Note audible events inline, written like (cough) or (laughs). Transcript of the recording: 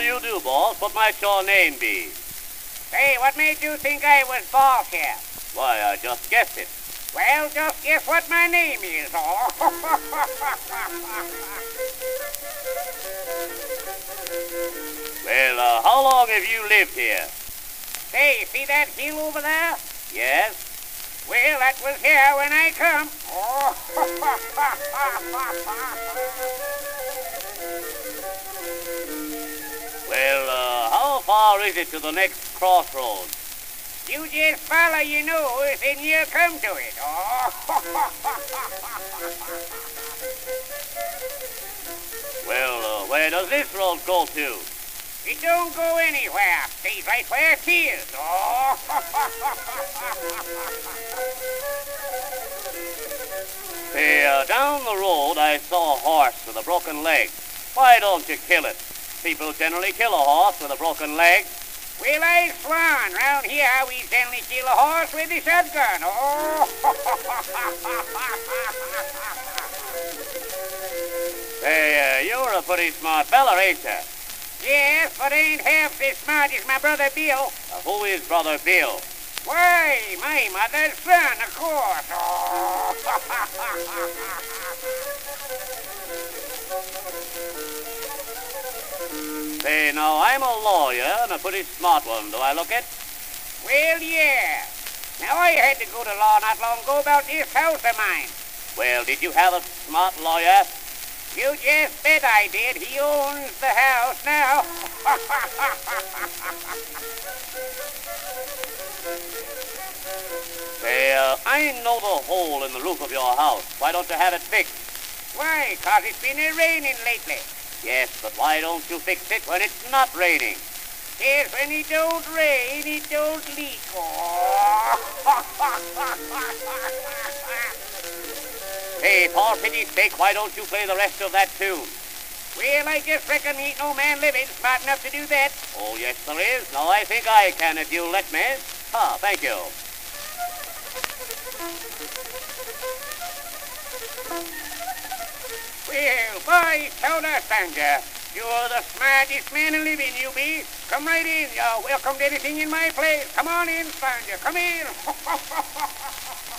what do you do, boss? What might your name be? Say, what made you think I was ball cap? Why, I just guessed it. Well, just guess what my name is. (laughs) Well, uh, how long have you lived here? Say, see that hill over there? Yes? Well, that was here when I come. (laughs) far is it to the next crossroads? you just follow your nose and you'll come to it. (laughs) Well, uh, where does this road go to? it don't go anywhere. Stays right where it is. (laughs) Hey, uh, down the road I saw a horse with a broken leg. Why don't you kill it? People generally kill a horse with a broken leg. Well, I swan. Round here, we generally kill a horse with a shotgun. Oh! (laughs) Hey, uh, you're a pretty smart fella, ain't you? yes, but ain't half as smart as my brother Bill. Uh, who is Brother Bill? Why, my mother's son, of course. (laughs) Say, now, I'm a lawyer and a pretty smart one, do I look it? well, yeah. Now, I had to go to law not long ago about this house of mine. Well, did you have a smart lawyer? You just bet I did. He owns the house now. (laughs) Say, uh, I know the hole in the roof of your house. Why don't you have it fixed? Why? 'Cause it's been raining lately. Yes, but why don't you fix it when it's not raining? Yes, when it don't rain, it don't leak. (laughs) Hey, for pity's sake, why don't you play the rest of that tune? well, I just reckon ain't no man living smart enough to do that. Oh, yes, there is. Now, I think I can if you'll let me. Ah, thank you. Well, boy, Soda Sanja, you're the smartest man in living, you be. Come right in. You're welcome to anything in my place. Come on in, Sanja. Come in. (laughs)